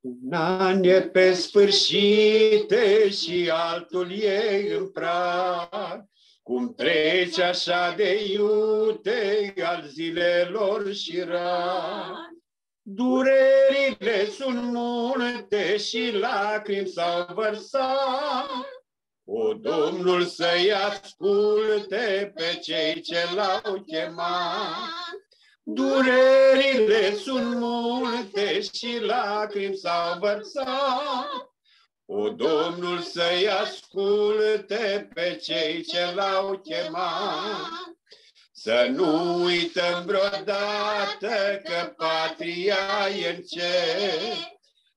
Un an e pe sfârșite și altul e în prag. Cum trece așa de iute al zilelor și rar. Durerile sunt multe și lacrimi s-au vărsat. O, Domnul să-i asculte pe cei ce l-au chemat. Durerile sunt multe și lacrimi s-au vărsat. O, Domnul să-i asculte pe cei ce l-au chemat. Să nu uităm vreodată că patria e în cer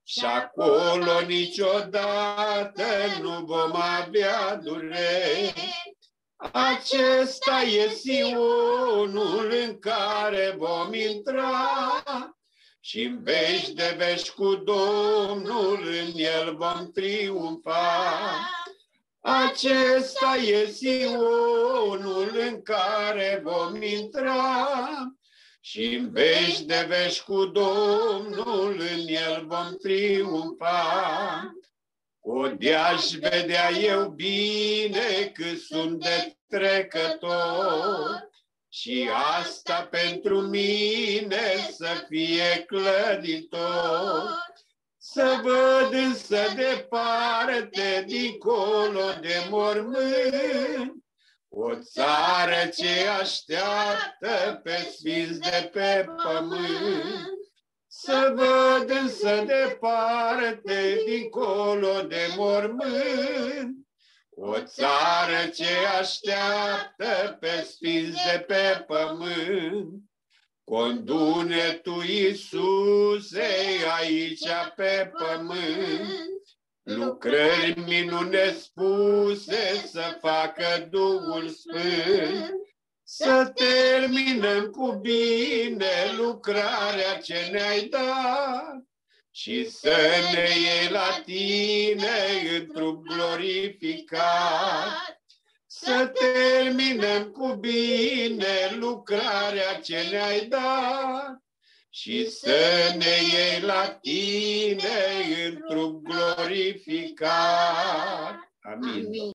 și acolo niciodată nu vom avea dureri. Acesta e Sionul în care vom intra și în veci de veci cu Domnul în el vom triumfa. Acesta e Sionul în care vom intra și în veci de veci cu Domnul în el vom triumfa. O de-aș vedea eu bine că sunt de trecător și asta pentru mine să fie clăditor. Să văd însă departe, dincolo de mormânt, o țară ce așteaptă pe sfinți de pe pământ. Să văd însă departe, dincolo de mormânt, o țară ce așteaptă pe sfinți de pe pământ. Condune tu, Iisuse, aici pe pământ, lucrări minune spuse să facă Duhul Sfânt, să terminăm cu bine lucrarea ce ne-ai dat și să ne iei la tine în trup glorificat. Să terminăm cu bine lucrarea ce ne-ai dat și să ne iei la tine în trup glorificat. Amin. Amin.